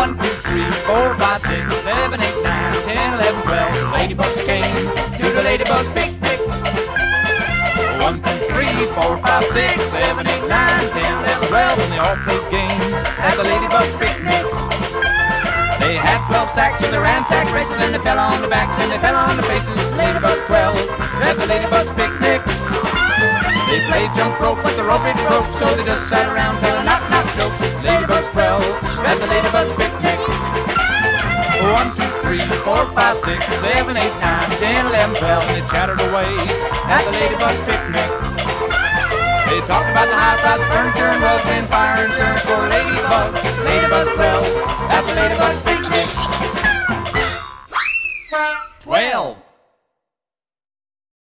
One, two, three, four, five, six, seven, eight, nine, ten, eleven, twelve. The ladybugs came to the ladybugs picnic. One, two, three, four, five, six, seven, eight, nine, ten, eleven, twelve, and they all played games at the ladybugs picnic. They had twelve sacks and they ran sack races and they fell on the backs and they fell on the faces. Ladybugs twelve at the ladybugs picnic. They played jump rope, but the rope it broke, so they just sat around three, four, five, six, seven, eight, nine, ten, eleven, twelve, and it chattered away at the Ladybug's picnic. They talked about the high price furniture and rugs and fire insurance for ladybugs, ladybugs twelve, at the Ladybug's picnic. Twelve.